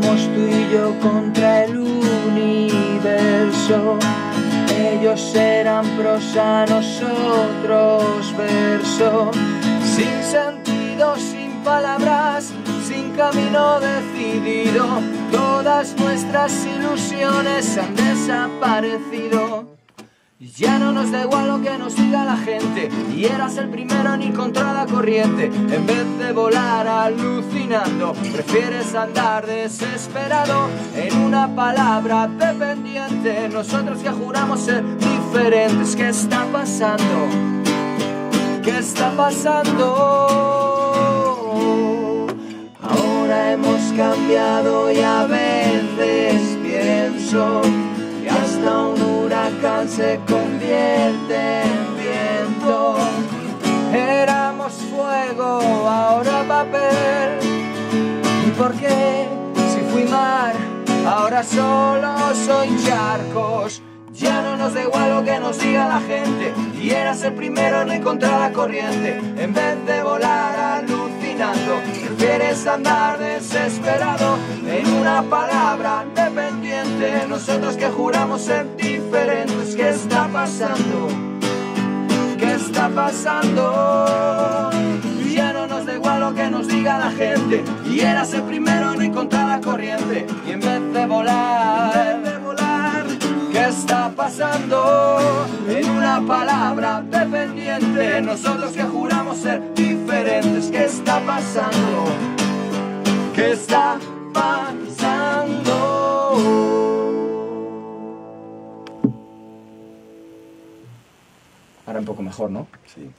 Tú y yo contra el universo. Ellos eran prosa, nosotros verso. Sin sentido, sin palabras, sin camino decidido. Todas nuestras ilusiones han desaparecido. Ya no nos da igual lo que nos diga la gente Y eras el primero en ir contra la corriente En vez de volar alucinando Prefieres andar desesperado En una palabra dependiente Nosotros que juramos ser diferentes ¿Qué está pasando? ¿Qué está pasando? Ahora hemos cambiado y a veces pienso se convierte en viento. Éramos fuego, ahora papel. ¿Y por qué? Si fui mar, ahora solo soy charcos. Ya no nos da igual lo que nos diga la gente Y eras el primero en encontrar la corriente En vez de volar alucinando Prefieres andar desesperado En una palabra Nosotros que juramos ser diferentes ¿Qué está pasando? ¿Qué está pasando? Ya no nos da igual lo que nos diga la gente Y eras el primero en encontrar la corriente Y en vez de volar, de volar ¿Qué está pasando? En una palabra dependiente Nosotros que juramos ser diferentes ¿Qué está pasando? ¿Qué está pasando? Ahora un poco mejor, ¿no? Sí.